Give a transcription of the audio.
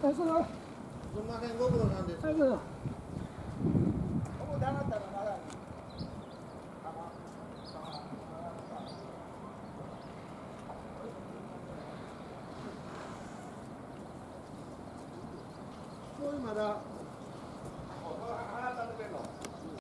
はいそのすみませんご苦労なんですはいどうぞここで上がったらまだこれまだ